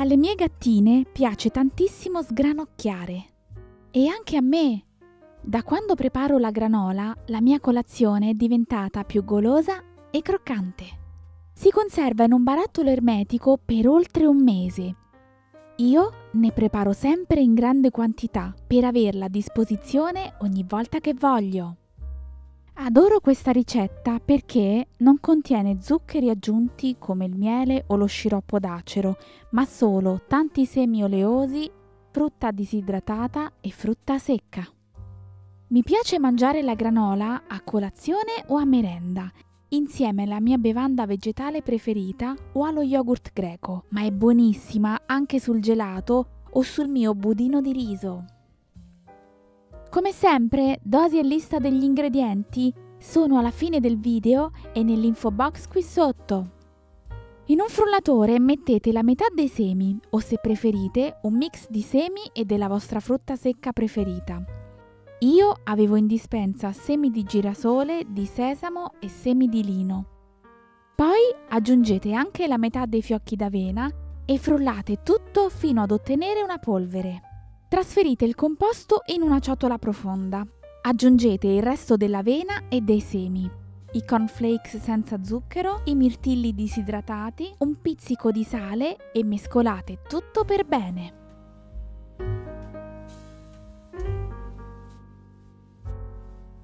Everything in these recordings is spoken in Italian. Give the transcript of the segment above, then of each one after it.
Alle mie gattine piace tantissimo sgranocchiare. E anche a me. Da quando preparo la granola, la mia colazione è diventata più golosa e croccante. Si conserva in un barattolo ermetico per oltre un mese. Io ne preparo sempre in grande quantità per averla a disposizione ogni volta che voglio. Adoro questa ricetta perché non contiene zuccheri aggiunti come il miele o lo sciroppo d'acero, ma solo tanti semi oleosi, frutta disidratata e frutta secca. Mi piace mangiare la granola a colazione o a merenda, insieme alla mia bevanda vegetale preferita o allo yogurt greco, ma è buonissima anche sul gelato o sul mio budino di riso. Come sempre, dosi e lista degli ingredienti sono alla fine del video e nell'info box qui sotto. In un frullatore mettete la metà dei semi o se preferite un mix di semi e della vostra frutta secca preferita. Io avevo in dispensa semi di girasole, di sesamo e semi di lino. Poi aggiungete anche la metà dei fiocchi d'avena e frullate tutto fino ad ottenere una polvere. Trasferite il composto in una ciotola profonda. Aggiungete il resto dell'avena e dei semi, i cornflakes senza zucchero, i mirtilli disidratati, un pizzico di sale e mescolate tutto per bene.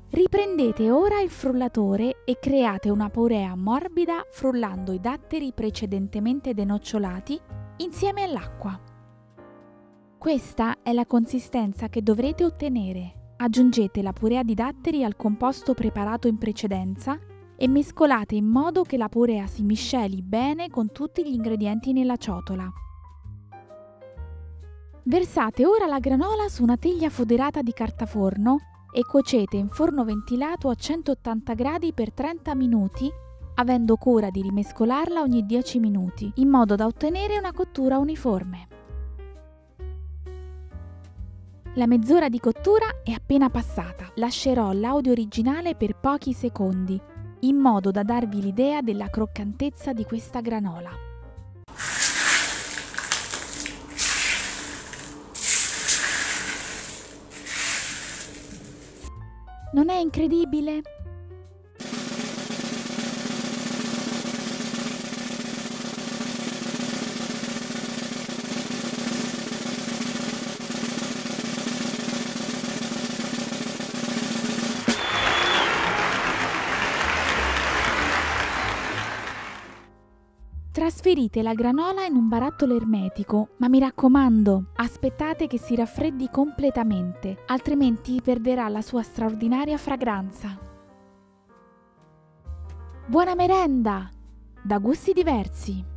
Riprendete ora il frullatore e create una purea morbida frullando i datteri precedentemente denocciolati insieme all'acqua. Questa è la consistenza che dovrete ottenere. Aggiungete la purea di datteri al composto preparato in precedenza e mescolate in modo che la purea si misceli bene con tutti gli ingredienti nella ciotola. Versate ora la granola su una teglia foderata di carta forno e cuocete in forno ventilato a 180 gradi per 30 minuti, avendo cura di rimescolarla ogni 10 minuti, in modo da ottenere una cottura uniforme. La mezz'ora di cottura è appena passata. Lascerò l'audio originale per pochi secondi, in modo da darvi l'idea della croccantezza di questa granola. Non è incredibile? Trasferite la granola in un barattolo ermetico, ma mi raccomando, aspettate che si raffreddi completamente, altrimenti perderà la sua straordinaria fragranza. Buona merenda! Da gusti diversi!